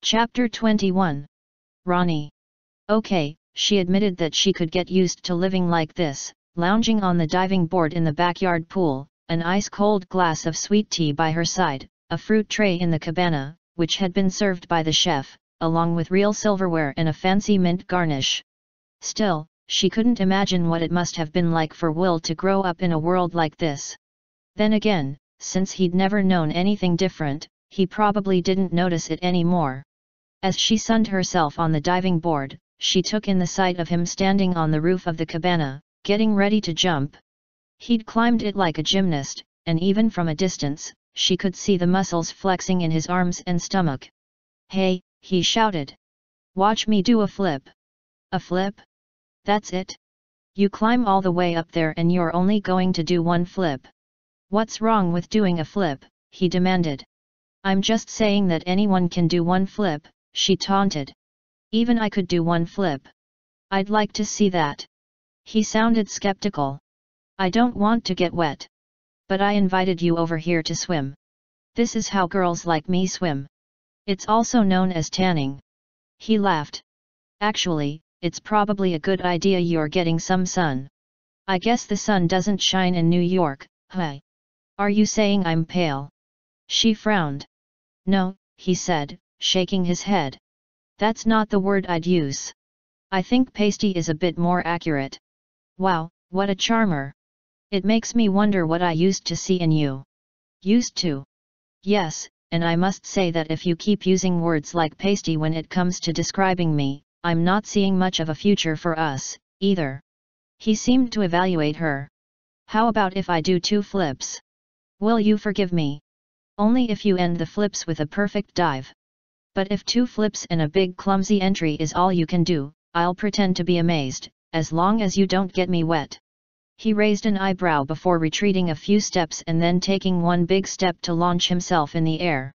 Chapter 21 Ronnie. Okay, she admitted that she could get used to living like this, lounging on the diving board in the backyard pool, an ice-cold glass of sweet tea by her side, a fruit tray in the cabana, which had been served by the chef, along with real silverware and a fancy mint garnish. Still, she couldn't imagine what it must have been like for Will to grow up in a world like this. Then again, since he'd never known anything different, he probably didn't notice it anymore. As she sunned herself on the diving board, she took in the sight of him standing on the roof of the cabana, getting ready to jump. He'd climbed it like a gymnast, and even from a distance, she could see the muscles flexing in his arms and stomach. Hey, he shouted. Watch me do a flip. A flip? That's it? You climb all the way up there and you're only going to do one flip. What's wrong with doing a flip, he demanded. I'm just saying that anyone can do one flip, she taunted. Even I could do one flip. I'd like to see that. He sounded skeptical. I don't want to get wet. But I invited you over here to swim. This is how girls like me swim. It's also known as tanning. He laughed. Actually, it's probably a good idea you're getting some sun. I guess the sun doesn't shine in New York, huh? Are you saying I'm pale? She frowned. No, he said, shaking his head. That's not the word I'd use. I think pasty is a bit more accurate. Wow, what a charmer. It makes me wonder what I used to see in you. Used to? Yes, and I must say that if you keep using words like pasty when it comes to describing me, I'm not seeing much of a future for us, either. He seemed to evaluate her. How about if I do two flips? Will you forgive me? Only if you end the flips with a perfect dive. But if two flips and a big clumsy entry is all you can do, I'll pretend to be amazed, as long as you don't get me wet. He raised an eyebrow before retreating a few steps and then taking one big step to launch himself in the air.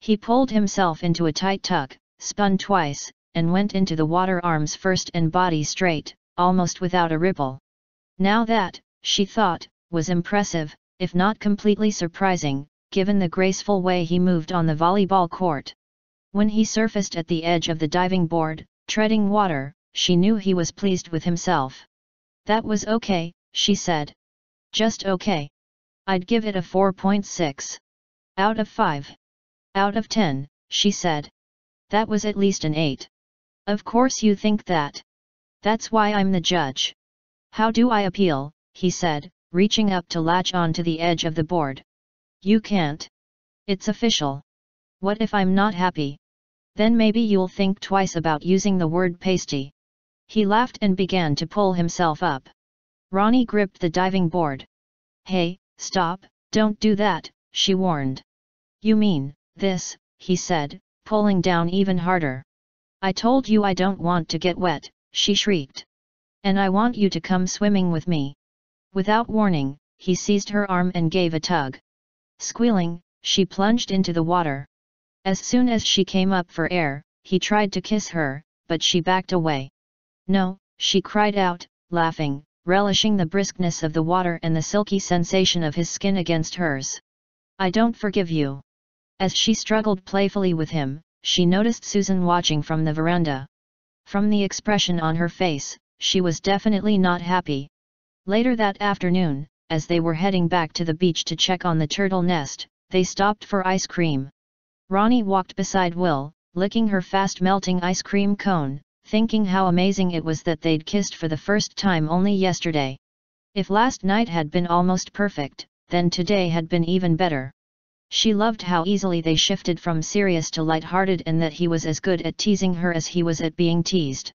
He pulled himself into a tight tuck, spun twice, and went into the water arms first and body straight, almost without a ripple. Now that, she thought, was impressive, if not completely surprising, given the graceful way he moved on the volleyball court. When he surfaced at the edge of the diving board, treading water, she knew he was pleased with himself. That was okay, she said. Just okay. I'd give it a 4.6. Out of 5. Out of 10, she said. That was at least an 8. Of course you think that. That's why I'm the judge. How do I appeal, he said, reaching up to latch on to the edge of the board. You can't. It's official. What if I'm not happy? Then maybe you'll think twice about using the word pasty. He laughed and began to pull himself up. Ronnie gripped the diving board. Hey, stop, don't do that, she warned. You mean, this, he said, pulling down even harder. I told you I don't want to get wet, she shrieked. And I want you to come swimming with me. Without warning, he seized her arm and gave a tug. Squealing, she plunged into the water. As soon as she came up for air, he tried to kiss her, but she backed away. No, she cried out, laughing, relishing the briskness of the water and the silky sensation of his skin against hers. I don't forgive you. As she struggled playfully with him, she noticed Susan watching from the veranda. From the expression on her face, she was definitely not happy. Later that afternoon, as they were heading back to the beach to check on the turtle nest, they stopped for ice cream. Ronnie walked beside Will, licking her fast-melting ice cream cone, thinking how amazing it was that they'd kissed for the first time only yesterday. If last night had been almost perfect, then today had been even better. She loved how easily they shifted from serious to light-hearted and that he was as good at teasing her as he was at being teased.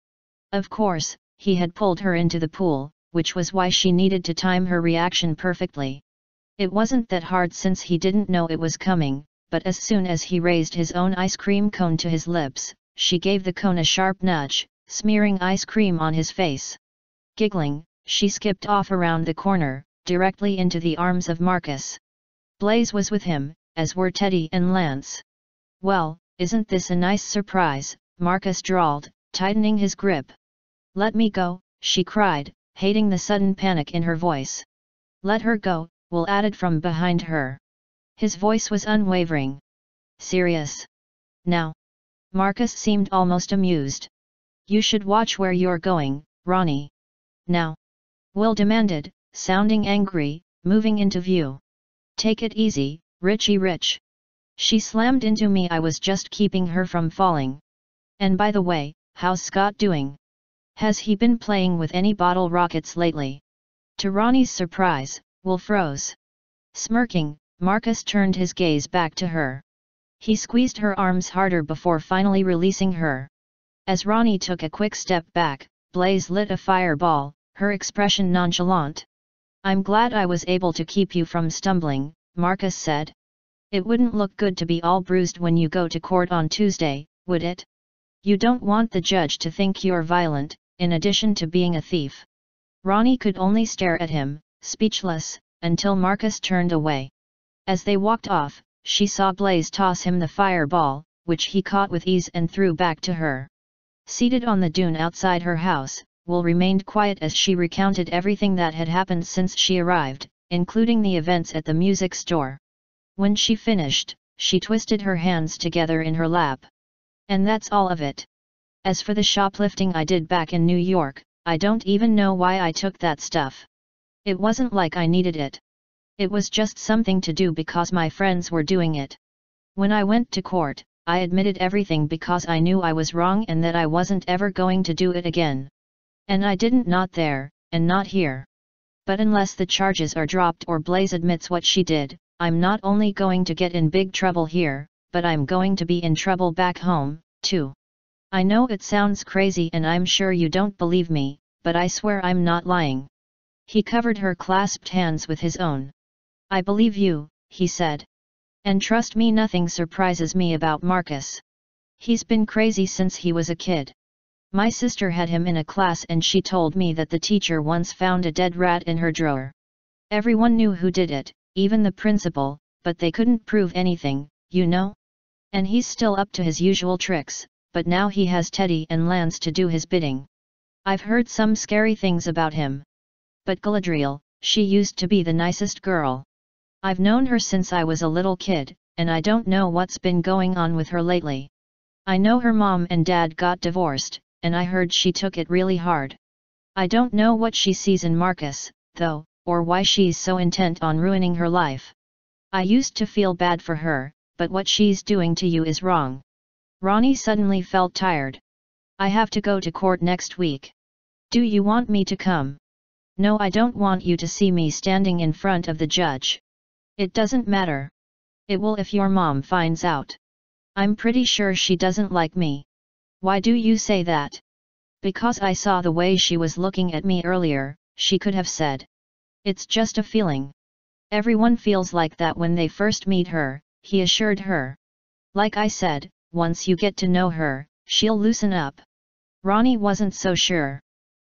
Of course, he had pulled her into the pool, which was why she needed to time her reaction perfectly. It wasn't that hard since he didn't know it was coming, but as soon as he raised his own ice cream cone to his lips, she gave the cone a sharp nudge, smearing ice cream on his face. Giggling, she skipped off around the corner, directly into the arms of Marcus. Blaze was with him, as were Teddy and Lance. Well, isn't this a nice surprise, Marcus drawled, tightening his grip. Let me go, she cried, hating the sudden panic in her voice. Let her go, Will added from behind her. His voice was unwavering. Serious. Now. Marcus seemed almost amused. You should watch where you're going, Ronnie. Now. Will demanded, sounding angry, moving into view. Take it easy, Richie Rich. She slammed into me I was just keeping her from falling. And by the way, how's Scott doing? Has he been playing with any bottle rockets lately? To Ronnie's surprise, Will froze. Smirking, Marcus turned his gaze back to her. He squeezed her arms harder before finally releasing her. As Ronnie took a quick step back, Blaze lit a fireball, her expression nonchalant. I'm glad I was able to keep you from stumbling, Marcus said. It wouldn't look good to be all bruised when you go to court on Tuesday, would it? You don't want the judge to think you're violent, in addition to being a thief. Ronnie could only stare at him, speechless, until Marcus turned away. As they walked off, she saw Blaze toss him the fireball, which he caught with ease and threw back to her. Seated on the dune outside her house, Will remained quiet as she recounted everything that had happened since she arrived, including the events at the music store. When she finished, she twisted her hands together in her lap. And that's all of it. As for the shoplifting I did back in New York, I don't even know why I took that stuff. It wasn't like I needed it. It was just something to do because my friends were doing it. When I went to court, I admitted everything because I knew I was wrong and that I wasn't ever going to do it again. And I didn't not there, and not here. But unless the charges are dropped or Blaze admits what she did, I'm not only going to get in big trouble here, but I'm going to be in trouble back home, too. I know it sounds crazy and I'm sure you don't believe me, but I swear I'm not lying. He covered her clasped hands with his own. I believe you, he said. And trust me nothing surprises me about Marcus. He's been crazy since he was a kid. My sister had him in a class and she told me that the teacher once found a dead rat in her drawer. Everyone knew who did it, even the principal, but they couldn't prove anything, you know? And he's still up to his usual tricks, but now he has Teddy and Lance to do his bidding. I've heard some scary things about him. But Galadriel, she used to be the nicest girl. I've known her since I was a little kid, and I don't know what's been going on with her lately. I know her mom and dad got divorced, and I heard she took it really hard. I don't know what she sees in Marcus, though, or why she's so intent on ruining her life. I used to feel bad for her, but what she's doing to you is wrong. Ronnie suddenly felt tired. I have to go to court next week. Do you want me to come? No I don't want you to see me standing in front of the judge. It doesn't matter. It will if your mom finds out. I'm pretty sure she doesn't like me. Why do you say that? Because I saw the way she was looking at me earlier, she could have said. It's just a feeling. Everyone feels like that when they first meet her, he assured her. Like I said, once you get to know her, she'll loosen up. Ronnie wasn't so sure.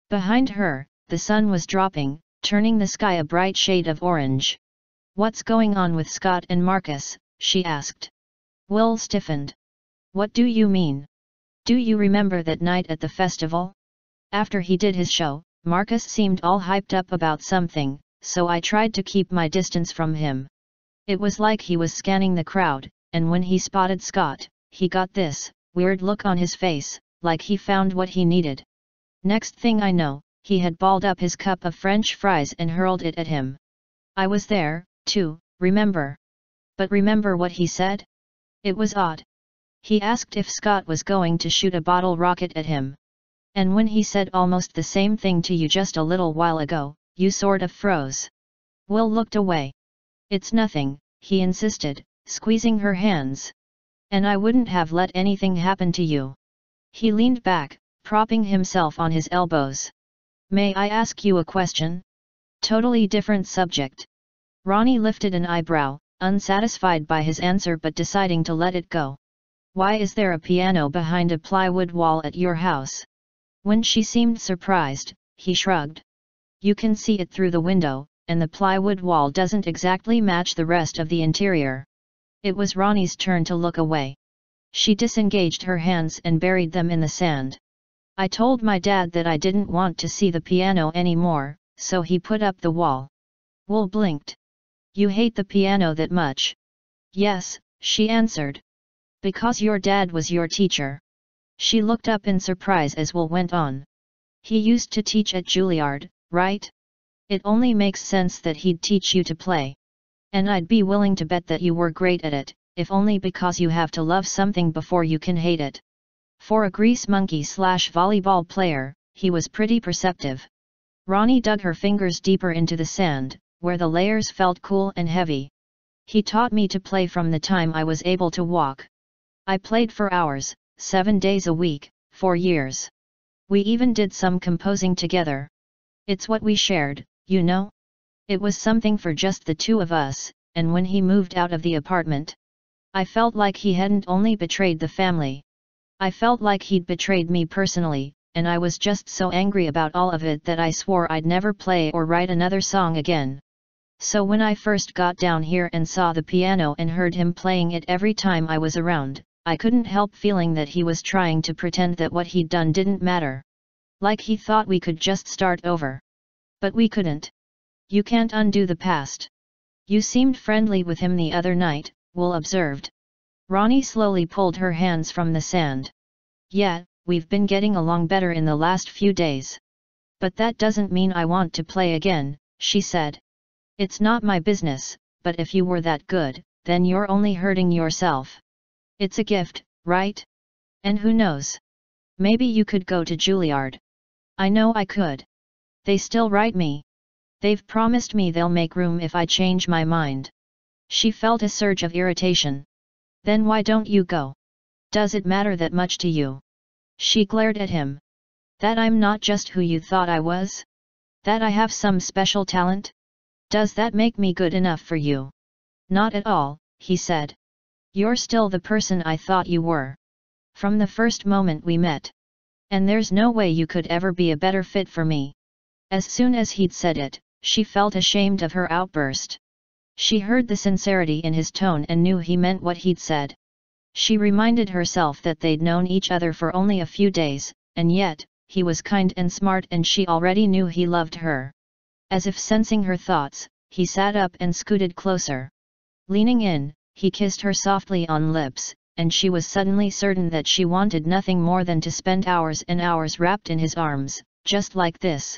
Behind her, the sun was dropping, turning the sky a bright shade of orange. What's going on with Scott and Marcus? she asked. Will stiffened. What do you mean? Do you remember that night at the festival? After he did his show, Marcus seemed all hyped up about something, so I tried to keep my distance from him. It was like he was scanning the crowd, and when he spotted Scott, he got this weird look on his face, like he found what he needed. Next thing I know, he had balled up his cup of french fries and hurled it at him. I was there, too, remember. But remember what he said? It was odd. He asked if Scott was going to shoot a bottle rocket at him. And when he said almost the same thing to you just a little while ago, you sort of froze. Will looked away. It's nothing, he insisted, squeezing her hands. And I wouldn't have let anything happen to you. He leaned back, propping himself on his elbows. May I ask you a question? Totally different subject. Ronnie lifted an eyebrow, unsatisfied by his answer but deciding to let it go. Why is there a piano behind a plywood wall at your house? When she seemed surprised, he shrugged. You can see it through the window, and the plywood wall doesn't exactly match the rest of the interior. It was Ronnie's turn to look away. She disengaged her hands and buried them in the sand. I told my dad that I didn't want to see the piano anymore, so he put up the wall. Will blinked. You hate the piano that much? Yes, she answered. Because your dad was your teacher. She looked up in surprise as Will went on. He used to teach at Juilliard, right? It only makes sense that he'd teach you to play. And I'd be willing to bet that you were great at it, if only because you have to love something before you can hate it. For a grease monkey slash volleyball player, he was pretty perceptive. Ronnie dug her fingers deeper into the sand, where the layers felt cool and heavy. He taught me to play from the time I was able to walk. I played for hours, seven days a week, for years. We even did some composing together. It's what we shared, you know? It was something for just the two of us, and when he moved out of the apartment, I felt like he hadn't only betrayed the family. I felt like he'd betrayed me personally, and I was just so angry about all of it that I swore I'd never play or write another song again. So when I first got down here and saw the piano and heard him playing it every time I was around, I couldn't help feeling that he was trying to pretend that what he'd done didn't matter. Like he thought we could just start over. But we couldn't. You can't undo the past. You seemed friendly with him the other night, Will observed. Ronnie slowly pulled her hands from the sand. Yeah, we've been getting along better in the last few days. But that doesn't mean I want to play again, she said. It's not my business, but if you were that good, then you're only hurting yourself. It's a gift, right? And who knows? Maybe you could go to Juilliard. I know I could. They still write me. They've promised me they'll make room if I change my mind. She felt a surge of irritation. Then why don't you go? Does it matter that much to you? She glared at him. That I'm not just who you thought I was? That I have some special talent? Does that make me good enough for you? Not at all, he said. You're still the person I thought you were. From the first moment we met. And there's no way you could ever be a better fit for me. As soon as he'd said it, she felt ashamed of her outburst. She heard the sincerity in his tone and knew he meant what he'd said. She reminded herself that they'd known each other for only a few days, and yet, he was kind and smart and she already knew he loved her. As if sensing her thoughts, he sat up and scooted closer. Leaning in, he kissed her softly on lips, and she was suddenly certain that she wanted nothing more than to spend hours and hours wrapped in his arms, just like this.